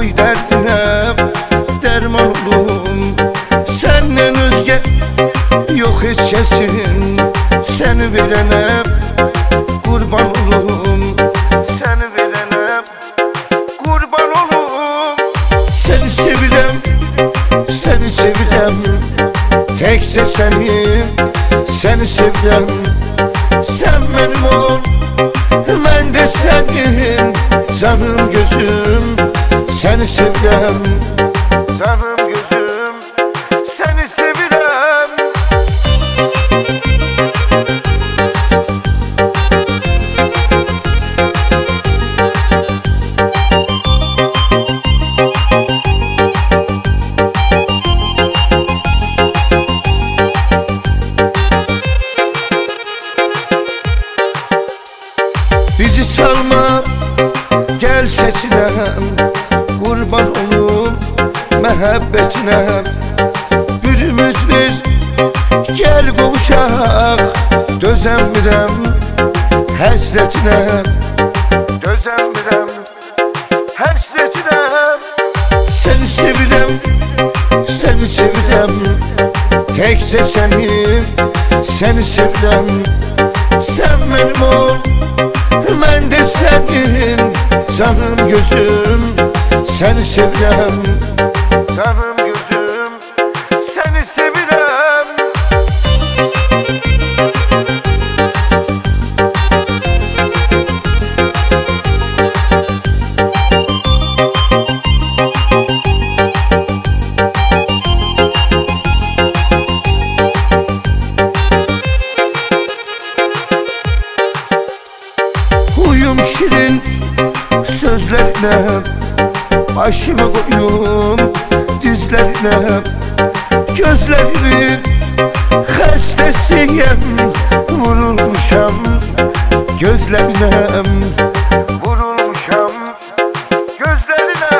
oy dertine derman olum Senden özge yok hiç kesin. Seni verene kurban olum Seni verene kurban olum Seni sevirem, seni sevirem. Tekse seni, seni sevirem. Sen benim ol, ben de senin Canım gözüm seni sevirem Canım gözüm, seni sevirem Bizi salma gel olum mehabbetine Bir ümit bir gel kavuşak. Dözemmirem həsrətinə Dözemmirem həsrətinə Seni sevirəm, seni sevirəm Tekse seni, seni sevirəm Sen benim ol, ben de senin. Canım gözüm, seni sevirəm Canım gözüm, seni sevirəm Uyum şirin sözlerine Başımı koyum dizlerine Gözlerinin xəstəsiyəm Vurulmuşam. Gözlerine Vurulmuşam. Gözlerine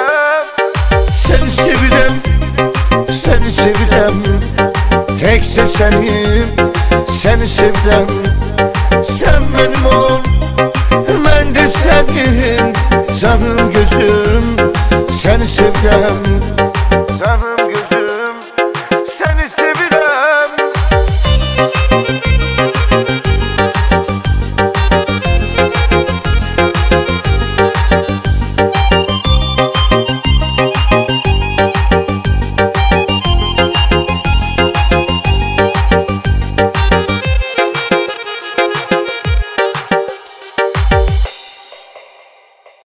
Seni sevirəm, seni sevirəm Tekse seni, seni sevirəm Sen benim ol, ben de senin. Canım gözüm, seni sevirəm Canım